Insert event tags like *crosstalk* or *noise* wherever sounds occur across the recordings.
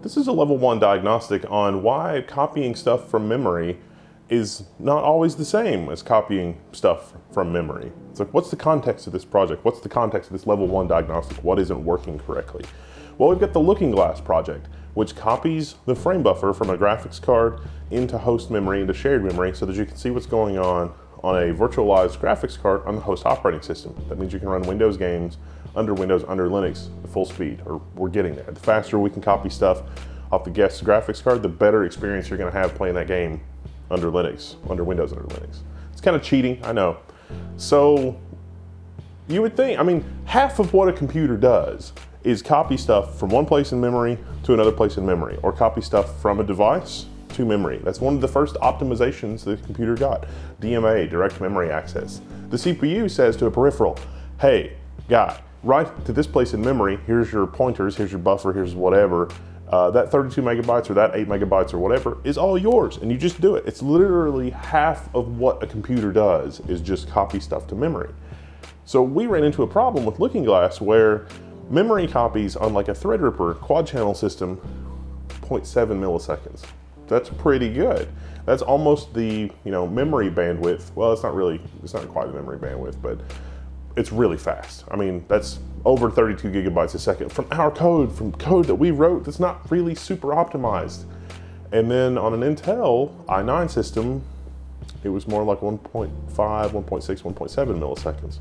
This is a level one diagnostic on why copying stuff from memory is not always the same as copying stuff from memory. It's like, what's the context of this project? What's the context of this level one diagnostic? What isn't working correctly? Well, we've got the Looking Glass project, which copies the frame buffer from a graphics card into host memory, into shared memory, so that you can see what's going on on a virtualized graphics card on the host operating system. That means you can run Windows games under Windows, under Linux at full speed, or we're getting there. The faster we can copy stuff off the guest graphics card, the better experience you're gonna have playing that game under Linux, under Windows under Linux. It's kind of cheating, I know. So you would think, I mean, half of what a computer does is copy stuff from one place in memory to another place in memory, or copy stuff from a device to memory. That's one of the first optimizations the computer got, DMA, direct memory access. The CPU says to a peripheral, hey, guy, write to this place in memory, here's your pointers, here's your buffer, here's whatever, uh, that 32 megabytes or that 8 megabytes or whatever is all yours and you just do it. It's literally half of what a computer does is just copy stuff to memory. So we ran into a problem with Looking Glass where memory copies on like a Threadripper quad channel system 0.7 milliseconds. That's pretty good. That's almost the you know memory bandwidth. Well, it's not really, it's not quite the memory bandwidth, but it's really fast. I mean, that's over 32 gigabytes a second from our code, from code that we wrote that's not really super optimized. And then on an Intel i9 system, it was more like 1.5, 1.6, 1.7 milliseconds.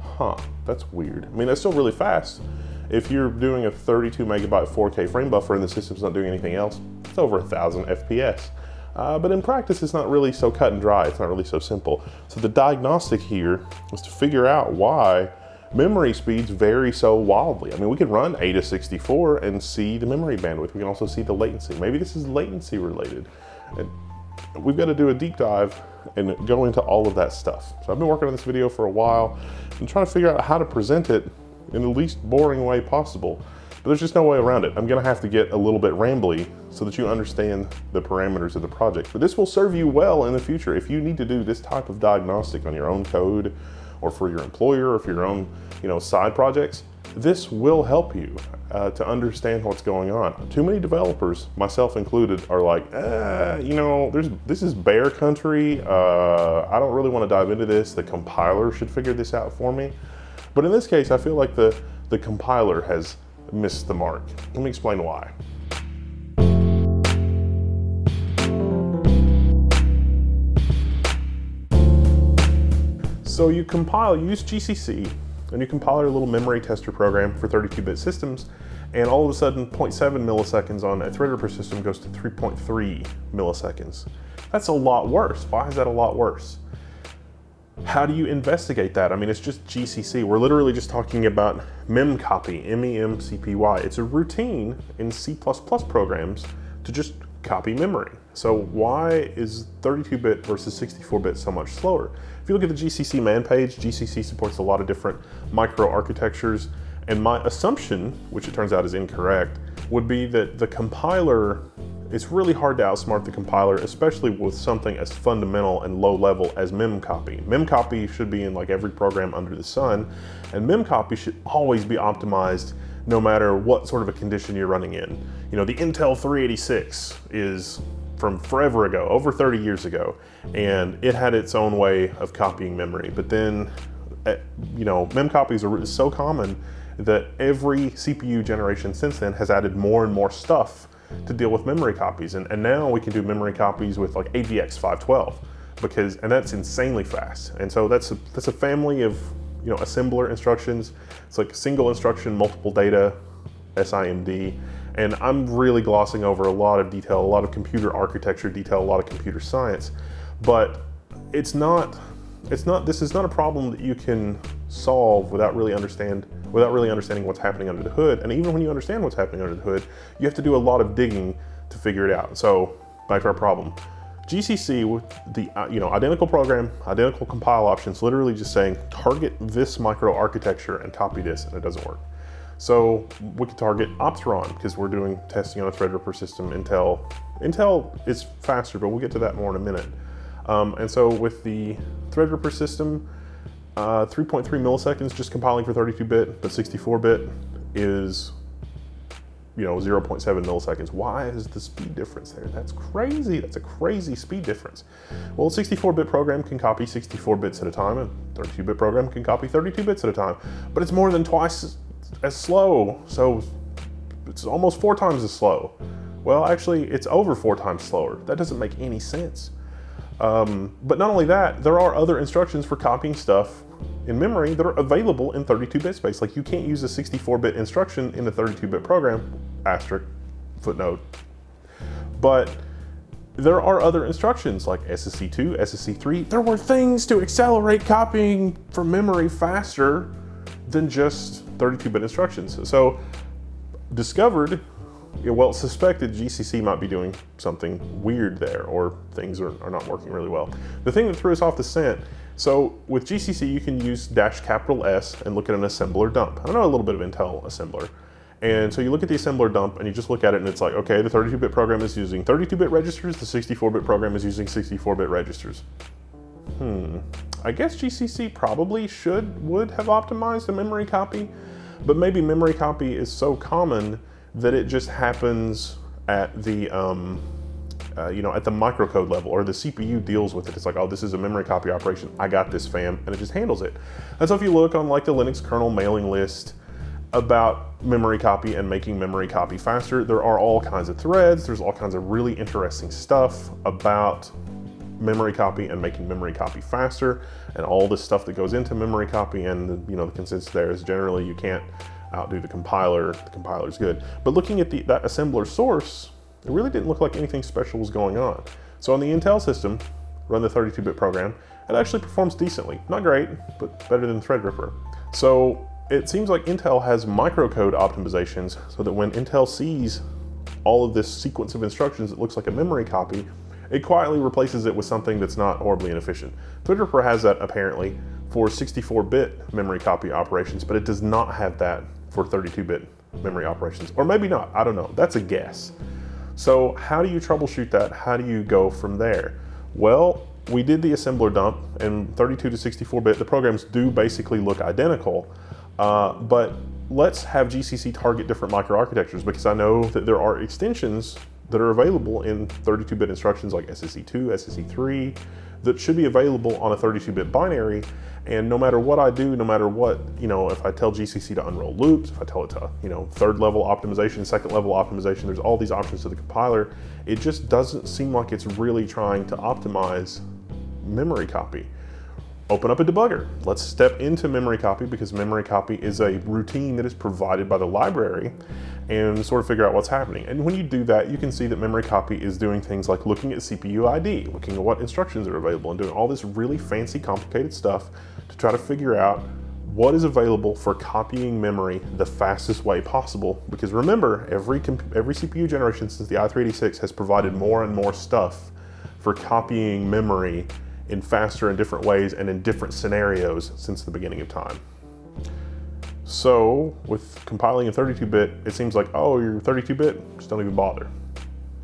Huh, that's weird. I mean, that's still really fast. If you're doing a 32 megabyte 4K frame buffer and the system's not doing anything else, it's over a thousand FPS. Uh, but in practice, it's not really so cut and dry. It's not really so simple. So the diagnostic here is to figure out why memory speeds vary so wildly. I mean, we could run AIDA64 and see the memory bandwidth. We can also see the latency. Maybe this is latency related. And we've got to do a deep dive and go into all of that stuff. So I've been working on this video for a while and trying to figure out how to present it in the least boring way possible. But there's just no way around it. I'm gonna have to get a little bit rambly so that you understand the parameters of the project. But this will serve you well in the future. If you need to do this type of diagnostic on your own code or for your employer or for your own you know, side projects, this will help you uh, to understand what's going on. Too many developers, myself included, are like, eh, you know, there's this is bear country. Uh, I don't really want to dive into this. The compiler should figure this out for me. But in this case, I feel like the, the compiler has missed the mark. Let me explain why. So you compile, use GCC, and you compile your little memory tester program for 32-bit systems, and all of a sudden 0.7 milliseconds on a Threadripper system goes to 3.3 milliseconds. That's a lot worse. Why is that a lot worse? How do you investigate that? I mean, it's just GCC. We're literally just talking about memcopy, M-E-M-C-P-Y. It's a routine in C++ programs to just copy memory. So why is 32-bit versus 64-bit so much slower? If you look at the GCC man page, GCC supports a lot of different microarchitectures, and my assumption, which it turns out is incorrect, would be that the compiler it's really hard to outsmart the compiler, especially with something as fundamental and low level as memcopy. Memcopy should be in like every program under the sun, and memcopy should always be optimized no matter what sort of a condition you're running in. You know, the Intel 386 is from forever ago, over 30 years ago, and it had its own way of copying memory. But then, eh, you know, mem copies are so common that every CPU generation since then has added more and more stuff to deal with memory copies. And, and now we can do memory copies with like AVX 512 because, and that's insanely fast. And so that's a, that's a family of, you know, assembler instructions. It's like single instruction, multiple data, SIMD. And I'm really glossing over a lot of detail, a lot of computer architecture detail, a lot of computer science, but it's not, it's not, this is not a problem that you can solve without really understand without really understanding what's happening under the hood. And even when you understand what's happening under the hood, you have to do a lot of digging to figure it out. So back to our problem. GCC with the uh, you know identical program, identical compile options, literally just saying target this microarchitecture and copy this, and it doesn't work. So we could target Opteron because we're doing testing on a Threadripper system. Intel, Intel is faster, but we'll get to that more in a minute. Um, and so with the Threadripper system, uh, 3.3 milliseconds just compiling for 32-bit, but 64-bit is you know 0.7 milliseconds. Why is the speed difference there? That's crazy. That's a crazy speed difference. Well, a 64-bit program can copy 64 bits at a time, and 32-bit program can copy 32 bits at a time, but it's more than twice as slow. So it's almost four times as slow. Well, actually, it's over four times slower. That doesn't make any sense. Um, but not only that, there are other instructions for copying stuff in memory that are available in 32-bit space. Like you can't use a 64-bit instruction in a 32-bit program, asterisk, footnote. But there are other instructions like SSE2, SSE3. There were things to accelerate copying from memory faster than just 32-bit instructions. So discovered well, suspected GCC might be doing something weird there or things are, are not working really well. The thing that threw us off the scent, so with GCC you can use dash capital S and look at an assembler dump. I know a little bit of Intel assembler. And so you look at the assembler dump and you just look at it and it's like, okay, the 32-bit program is using 32-bit registers, the 64-bit program is using 64-bit registers. Hmm, I guess GCC probably should, would have optimized a memory copy, but maybe memory copy is so common that it just happens at the um, uh, you know, at the microcode level or the CPU deals with it. It's like, oh, this is a memory copy operation. I got this fam, and it just handles it. And so if you look on like the Linux kernel mailing list about memory copy and making memory copy faster, there are all kinds of threads. There's all kinds of really interesting stuff about memory copy and making memory copy faster and all this stuff that goes into memory copy and you know the consensus there is generally you can't outdo the compiler. The compiler's good. But looking at the, that assembler source, it really didn't look like anything special was going on. So on the Intel system, run the 32-bit program, it actually performs decently. Not great, but better than Threadripper. So it seems like Intel has microcode optimizations so that when Intel sees all of this sequence of instructions that looks like a memory copy, it quietly replaces it with something that's not horribly inefficient. Threadripper has that apparently for 64-bit memory copy operations, but it does not have that for 32-bit memory operations. Or maybe not, I don't know, that's a guess. So how do you troubleshoot that? How do you go from there? Well, we did the assembler dump and 32 to 64-bit, the programs do basically look identical, uh, but let's have GCC target different microarchitectures because I know that there are extensions that are available in 32-bit instructions like SSE2, SSE3, that should be available on a 32-bit binary. And no matter what I do, no matter what, you know, if I tell GCC to unroll loops, if I tell it to, you know, third level optimization, second level optimization, there's all these options to the compiler. It just doesn't seem like it's really trying to optimize memory copy. Open up a debugger. Let's step into memory copy because memory copy is a routine that is provided by the library and sort of figure out what's happening. And when you do that, you can see that memory copy is doing things like looking at CPU ID, looking at what instructions are available, and doing all this really fancy, complicated stuff to try to figure out what is available for copying memory the fastest way possible. Because remember, every, every CPU generation since the i386 has provided more and more stuff for copying memory in faster and different ways and in different scenarios since the beginning of time. So with compiling in 32-bit, it seems like, oh, you're 32-bit, just don't even bother.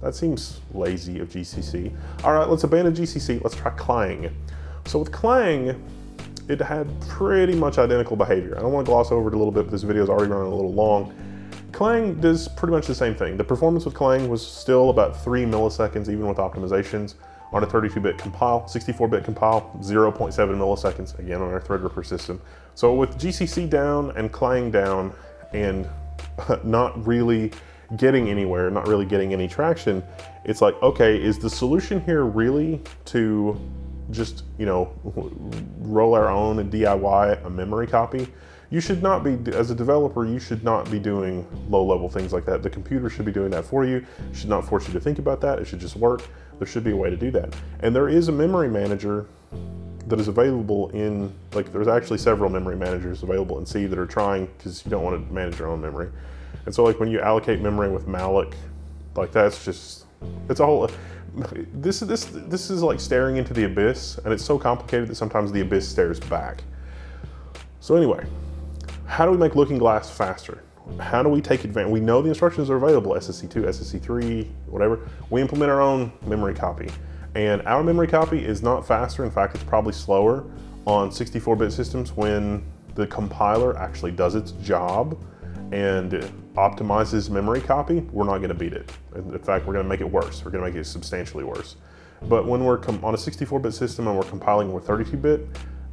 That seems lazy of GCC. All right, let's abandon GCC, let's try Clang. So with Clang, it had pretty much identical behavior. I don't want to gloss over it a little bit, but this video is already running a little long. Clang does pretty much the same thing. The performance with Clang was still about three milliseconds, even with optimizations on a 32-bit compile, 64-bit compile, 0.7 milliseconds, again on our Threadripper system. So with GCC down and Clang down and *laughs* not really getting anywhere, not really getting any traction, it's like, okay, is the solution here really to just, you know, *laughs* roll our own and DIY a memory copy? You should not be, as a developer, you should not be doing low level things like that. The computer should be doing that for you. It should not force you to think about that. It should just work. There should be a way to do that. And there is a memory manager that is available in, like there's actually several memory managers available in C that are trying, because you don't want to manage your own memory. And so like when you allocate memory with malloc, like that's just, it's a whole, this, this, this is like staring into the abyss and it's so complicated that sometimes the abyss stares back. So anyway, how do we make Looking Glass faster? How do we take advantage? We know the instructions are available, SSE2, SSE3, whatever. We implement our own memory copy. And our memory copy is not faster. In fact, it's probably slower on 64-bit systems when the compiler actually does its job and optimizes memory copy, we're not gonna beat it. In fact, we're gonna make it worse. We're gonna make it substantially worse. But when we're on a 64-bit system and we're compiling with 32-bit,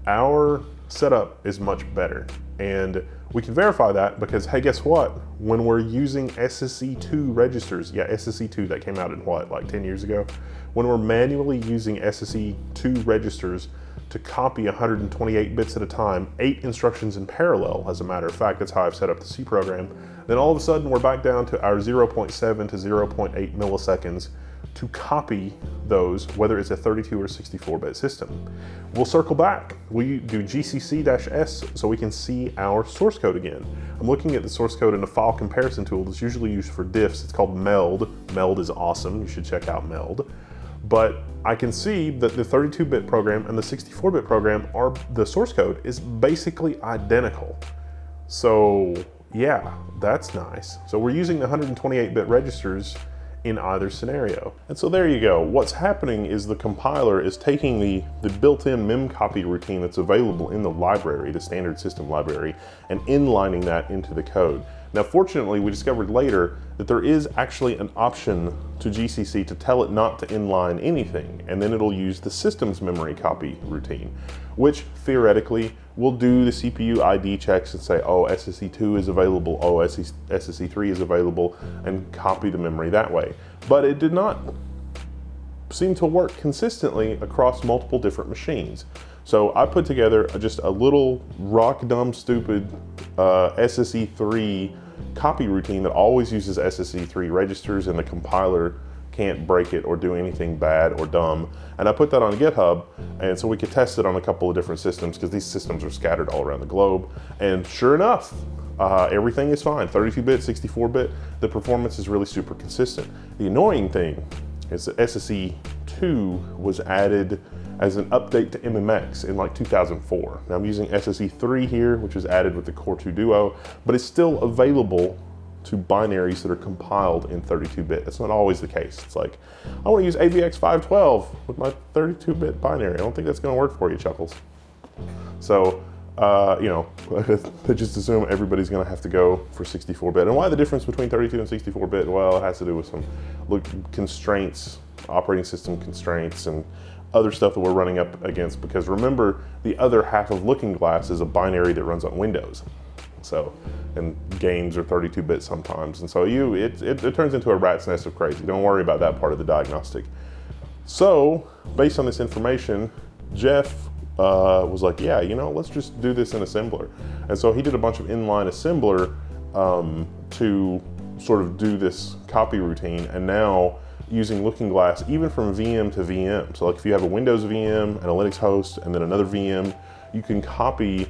our setup is much better. And we can verify that because, hey, guess what? When we're using SSE2 registers, yeah, SSE2 that came out in what, like 10 years ago? When we're manually using SSE2 registers to copy 128 bits at a time, eight instructions in parallel, as a matter of fact, that's how I've set up the C program, then all of a sudden we're back down to our 0.7 to 0.8 milliseconds to copy those, whether it's a 32 or 64-bit system. We'll circle back. We do GCC-S so we can see our source code again. I'm looking at the source code in a file comparison tool that's usually used for diffs. It's called MELD. MELD is awesome. You should check out MELD. But I can see that the 32-bit program and the 64-bit program are, the source code is basically identical. So yeah, that's nice. So we're using the 128-bit registers in either scenario. And so there you go. What's happening is the compiler is taking the, the built-in memcopy routine that's available in the library, the standard system library, and inlining that into the code. Now, fortunately, we discovered later that there is actually an option to GCC to tell it not to inline anything, and then it'll use the system's memory copy routine, which theoretically will do the CPU ID checks and say, oh, SSE2 is available, oh, SSE3 is available, and copy the memory that way. But it did not seem to work consistently across multiple different machines. So I put together just a little rock dumb stupid uh, SSE3 copy routine that always uses SSE3 registers and the compiler can't break it or do anything bad or dumb. And I put that on GitHub and so we could test it on a couple of different systems because these systems are scattered all around the globe. And sure enough, uh, everything is fine. 32-bit, 64-bit, the performance is really super consistent. The annoying thing is that SSE2 was added as an update to MMX in like 2004. Now I'm using SSE3 here, which was added with the Core 2 Duo, but it's still available to binaries that are compiled in 32-bit. That's not always the case. It's like, I want to use AVX 512 with my 32-bit binary. I don't think that's going to work for you, Chuckles. So, uh, you know, *laughs* they just assume everybody's going to have to go for 64-bit. And why the difference between 32 and 64-bit? Well, it has to do with some constraints, operating system constraints, and other stuff that we're running up against because remember the other half of Looking Glass is a binary that runs on Windows. So, and games are 32-bit sometimes. And so you, it, it, it, turns into a rat's nest of crazy. Don't worry about that part of the diagnostic. So, based on this information, Jeff uh, was like, yeah, you know, let's just do this in assembler. And so he did a bunch of inline assembler um, to sort of do this copy routine. And now using Looking Glass even from VM to VM. So like if you have a Windows VM and a Linux host and then another VM, you can copy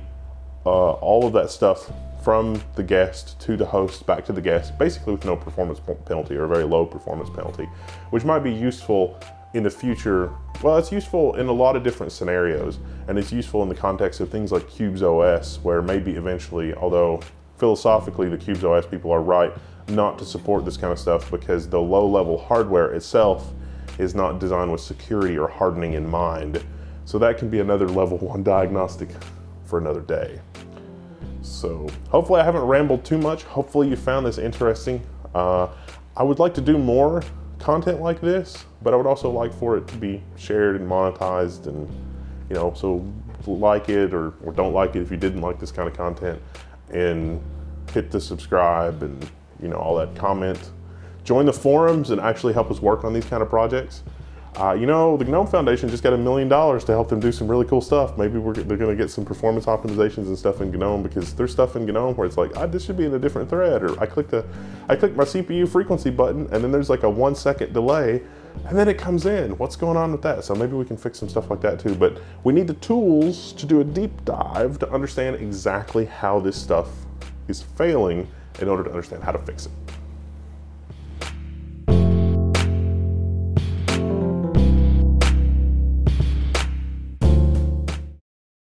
uh, all of that stuff from the guest to the host back to the guest, basically with no performance penalty or a very low performance penalty, which might be useful in the future. Well, it's useful in a lot of different scenarios, and it's useful in the context of things like Qubes OS, where maybe eventually, although philosophically the Qubes OS people are right, not to support this kind of stuff because the low level hardware itself is not designed with security or hardening in mind. So that can be another level *laughs* one diagnostic for another day. So hopefully I haven't rambled too much. Hopefully you found this interesting. Uh, I would like to do more content like this, but I would also like for it to be shared and monetized and, you know, so like it or, or don't like it if you didn't like this kind of content and hit the subscribe and you know, all that comment. Join the forums and actually help us work on these kind of projects. Uh, you know, the GNOME Foundation just got a million dollars to help them do some really cool stuff. Maybe they're going to get some performance optimizations and stuff in GNOME because there's stuff in GNOME where it's like, ah, this should be in a different thread. Or I click the, I click my CPU frequency button and then there's like a one second delay and then it comes in. What's going on with that? So maybe we can fix some stuff like that too. But we need the tools to do a deep dive to understand exactly how this stuff is failing in order to understand how to fix it.